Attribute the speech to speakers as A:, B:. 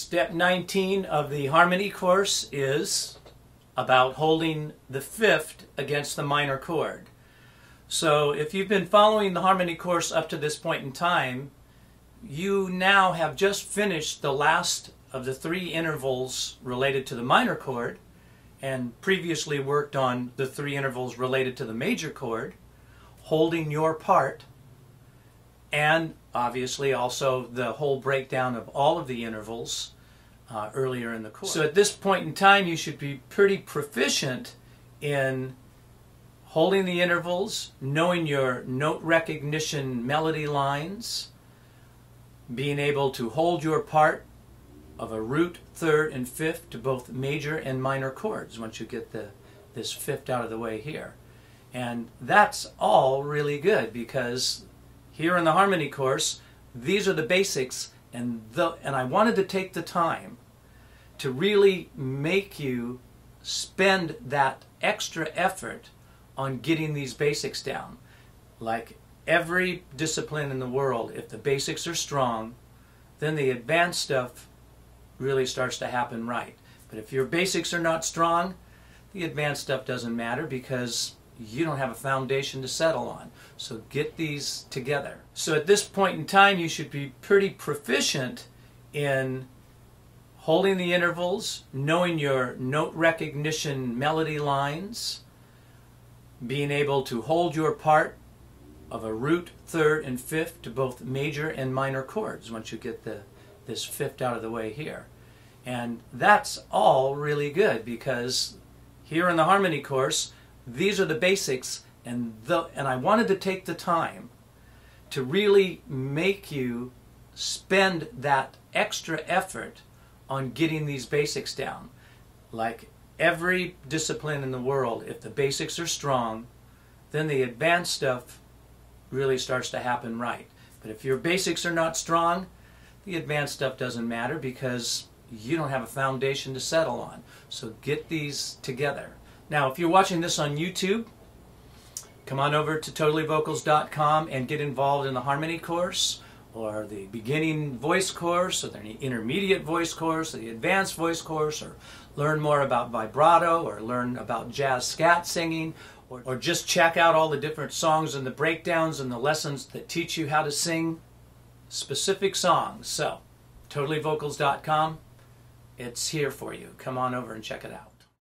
A: Step 19 of the harmony course is about holding the fifth against the minor chord. So if you've been following the harmony course up to this point in time, you now have just finished the last of the three intervals related to the minor chord and previously worked on the three intervals related to the major chord, holding your part, and obviously also the whole breakdown of all of the intervals uh, earlier in the course. So at this point in time, you should be pretty proficient in holding the intervals, knowing your note recognition melody lines, being able to hold your part of a root, third, and fifth to both major and minor chords once you get the this fifth out of the way here. And that's all really good because here in the harmony course, these are the basics and the and I wanted to take the time to really make you spend that extra effort on getting these basics down. Like every discipline in the world, if the basics are strong, then the advanced stuff really starts to happen right. But if your basics are not strong, the advanced stuff doesn't matter because you don't have a foundation to settle on. So get these together. So at this point in time, you should be pretty proficient in holding the intervals, knowing your note recognition melody lines, being able to hold your part of a root, third, and fifth to both major and minor chords once you get the this fifth out of the way here. And that's all really good because here in the harmony course, these are the basics and the and I wanted to take the time to really make you spend that extra effort on getting these basics down. Like every discipline in the world, if the basics are strong, then the advanced stuff really starts to happen right. But if your basics are not strong, the advanced stuff doesn't matter because you don't have a foundation to settle on. So get these together. Now, if you're watching this on YouTube, come on over to totallyvocals.com and get involved in the harmony course or the beginning voice course or the intermediate voice course or the advanced voice course or learn more about vibrato or learn about jazz scat singing or, or just check out all the different songs and the breakdowns and the lessons that teach you how to sing specific songs. So, totallyvocals.com, it's here for you. Come on over and check it out.